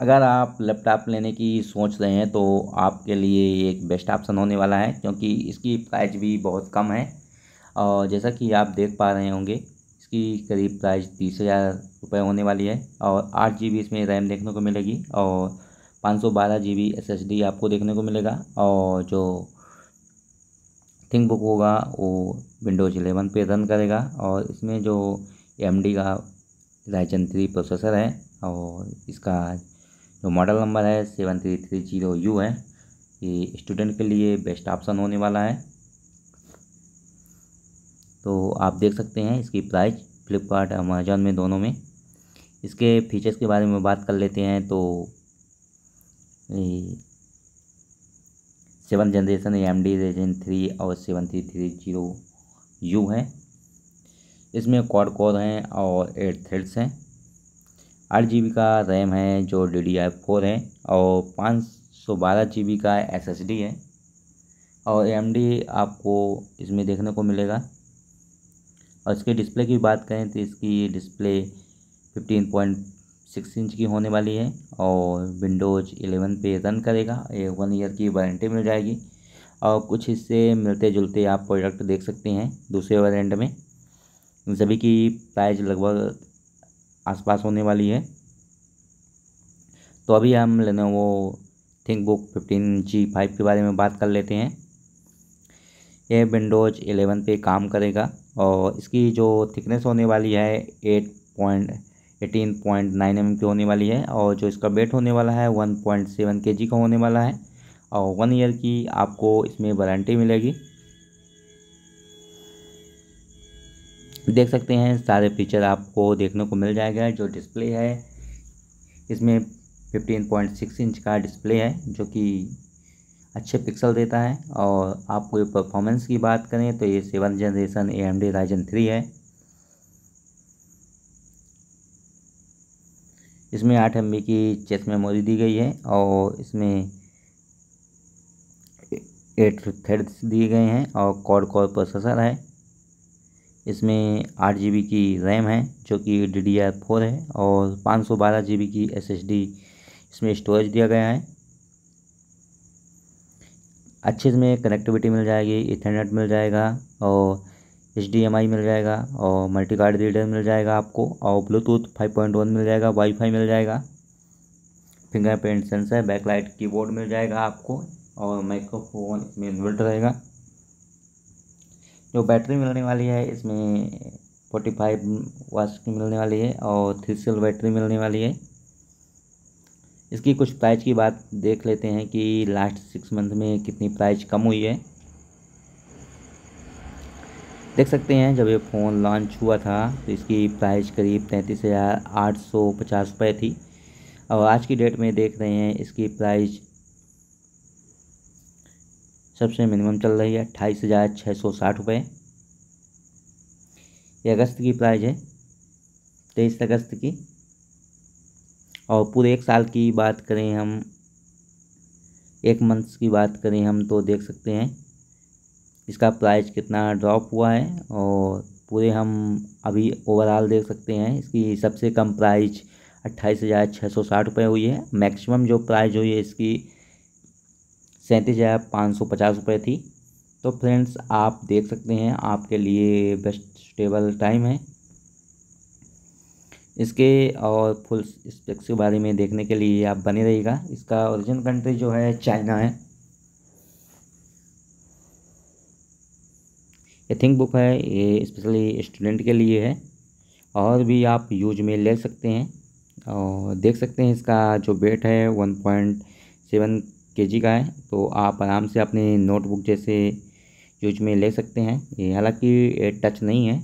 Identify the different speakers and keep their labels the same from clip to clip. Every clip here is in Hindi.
Speaker 1: अगर आप लैपटॉप लेने की सोच रहे हैं तो आपके लिए एक बेस्ट ऑप्शन होने वाला है, क्योंकि इसकी प्राइस भी बहुत कम है। और जैसा कि आप देख पा रहे होंगे, इसकी करीब प्राइस तीस हज़ार रुपये होने वाली है, और आठ जी बी इसमें रैम देखने को मिलेगी, और पाँच सौ बारह G B S S D आपको देखने को मिलेगा, और जो थिंक बुक होगा, वो विंडोज़ इलेवन पे रन करेगा, और इसमें जो एम डी का राइजन थ्री प्रोसेसर है, और इसका जो मॉडल नंबर है seven three three zero U है। ये स्टूडेंट के लिए बेस्ट ऑप्शन होने वाला है। तो आप देख सकते हैं इसकी प्राइस फ्लिपकार्ट अमेजोन में दोनों में। इसके फीचर्स के बारे में बात कर लेते हैं तो seven generation M D Ryzen three और seven three three zero U है। इसमें क्वाड कोर हैं और एट थ्रेड्स हैं। आठ जी बी का रैम है, जो डी डी आई फोर है, और पाँच सौ बारह जी बी का एस एस डी है। और एम डी आपको इसमें देखने को मिलेगा। और इसके डिस्प्ले की बात करें तो इसकी display fifteen point six inch की होने वाली है, और विंडोज़ इलेवन पे रन करेगा। ये वन ईयर की वारंटी मिल जाएगी। और कुछ हिस्से मिलते जुलते आप प्रोडक्ट देख सकते हैं, दूसरे वेरिएंट में। सभी की प्राइस लगभग आसपास होने वाली है। तो अभी हम वो think book fifteen G five के बारे में बात कर लेते हैं। यह विंडोज़ एलेवन पे काम करेगा और इसकी जो थिकनेस होने वाली है eight point eighteen point nine M की होने वाली है और जो इसका वेट होने वाला है वन पॉइंट सेवन के जी का होने वाला है और वन ईयर की आपको इसमें वारंटी मिलेगी। देख सकते हैं। सारे फीचर आपको देखने को मिल जाएगा जो डिस्प्ले है। इसमें फिफ्टीन पॉइंट सिक्स इंच का डिस्प्ले है, जो कि अच्छे पिक्सल देता है। और आपको परफॉर्मेंस की बात करें तो ये seven generation A M D Ryzen three है। इसमें आठ एम बी की चेस मेमोरी दी गई है और इसमें एट थ्रेड्स दिए गए हैं और कॉड कॉर प्रोसेसर है। इसमें आठ जी बी की रैम है, जो कि डी डी आर फोर है और पाँच सौ बारह जी बी की एस एस डी इसमें स्टोरेज दिया गया है। अच्छे इसमें कनेक्टिविटी मिल जाएगी इथरनेट मिल जाएगा और एच डी एम आई मिल जाएगा और मल्टी कार्ड रीडर मिल जाएगा आपको और ब्लूटूथ फाइव पॉइंट वन मिल जाएगा वाईफाई मिल जाएगा। फिंगरप्रिंट सेंसर बैकलाइट कीबोर्ड मिल जाएगा आपको और माइक्रोफोन इसमें इन्वर्ट रहेगा। जो बैटरी मिलने वाली है, इसमें फोर्टी फाइव वाट्स की मिलने वाली है और थ्री सेल बैटरी मिलने वाली है। इसकी कुछ प्राइस की बात देख लेते हैं कि लास्ट सिक्स मंथ में कितनी प्राइस कम हुई है। देख सकते हैं, जब ये फ़ोन लॉन्च हुआ था तो इसकी प्राइस करीब तैंतीस हज़ार आठ सौ पचास रुपये थी। और आज की डेट में देख रहे हैं, इसकी प्राइस सबसे मिनिमम चल रही है अट्ठाईस हज़ार छः सौ साठ रुपये ये अगस्त की प्राइस है, तेईस अगस्त की। और पूरे एक साल की बात करें हम, एक मंथ्स की बात करें हम तो देख सकते हैं, इसका प्राइस कितना ड्रॉप हुआ है और पूरे हम अभी ओवरऑल देख सकते हैं, इसकी सबसे कम प्राइस अट्ठाईस हज़ार छः सौ साठ रुपये हुई है। मैक्सिमम जो प्राइस हुई है, इसकी सैंतीस हज़ार पाँच सौ पचास रुपये थी। तो फ्रेंड्स, आप देख सकते हैं, आपके लिए बेस्ट स्टेबल टाइम है। इसके और फुल स्पेक्स के बारे में देखने के लिए आप बने रहिएगा। इसका ओरिजिन कंट्री जो है, चाइना है। ये थिंक बुक है, ये स्पेशली स्टूडेंट के लिए है। और भी आप यूज़ में ले सकते हैं। और देख सकते हैं, इसका जो वेट है, वन पॉइंट सेवन के का है तो आप आराम से अपने नोटबुक जैसे यूज़ में ले सकते हैं। ये हालाँकि टच नहीं है।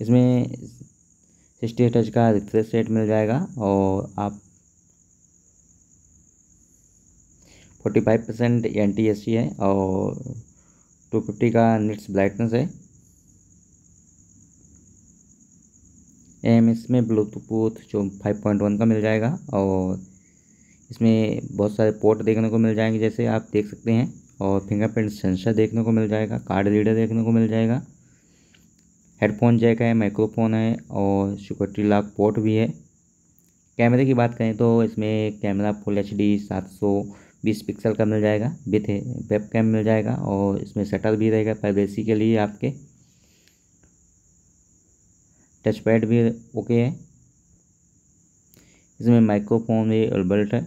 Speaker 1: इसमें सिक्सटी टच का रिफ्रेश रेट मिल जाएगा और आप forty five percent N T है और टू फिफ्टी का निट्स ब्राइटनेस है। एम इसमें ब्लूटूथ जो फाइव पॉइंट वन का मिल जाएगा और इसमें बहुत सारे पोर्ट देखने को मिल जाएँगे, जैसे आप देख सकते हैं, और फिंगरप्रिंट सेंसर देखने को मिल जाएगा कार्ड रीडर देखने को मिल जाएगा हेडफोन जैक है माइक्रोफोन है, और सिक्योरिटी लॉक पोर्ट भी है। कैमरे की बात करें तो इसमें कैमरा फुल एच डी सात सौ बीस पिक्सल का मिल जाएगा, विथ वेब कैम मिल जाएगा, और इसमें शटर भी रहेगा प्राइवेसी के लिए आपके। टच पैड भी ओके है। इसमें माइक्रोफोन भी अल्बर्ट है।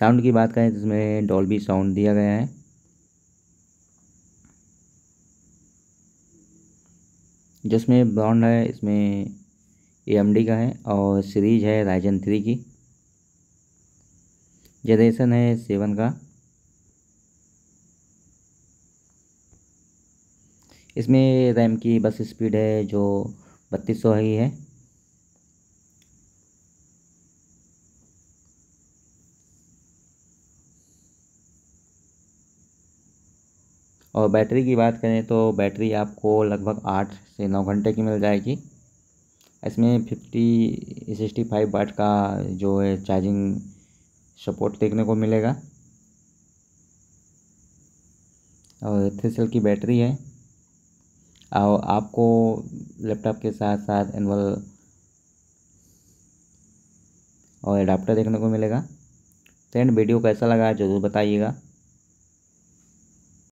Speaker 1: साउंड की बात करें तो इसमें डॉल्बी साउंड दिया गया है। जिसमें ब्रांड है, इसमें ए का है और सीरीज़ है राइजन थ्री की। जनरेशन है सेवन का। इसमें रैम की बस स्पीड है जो बत्तीस सौ ही है। और बैटरी की बात करें तो बैटरी आपको लगभग आठ से नौ घंटे की मिल जाएगी। इसमें फिफ्टी, सिक्सटी फाइव वाट का जो है चार्जिंग सपोर्ट देखने को मिलेगा। और थ्री सेल की बैटरी है। आपको लैपटॉप के साथ साथ एनुअल और एडाप्टर देखने को मिलेगा। फ्रेंड वीडियो कैसा लगा ज़रूर बताइएगा।